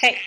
Hey.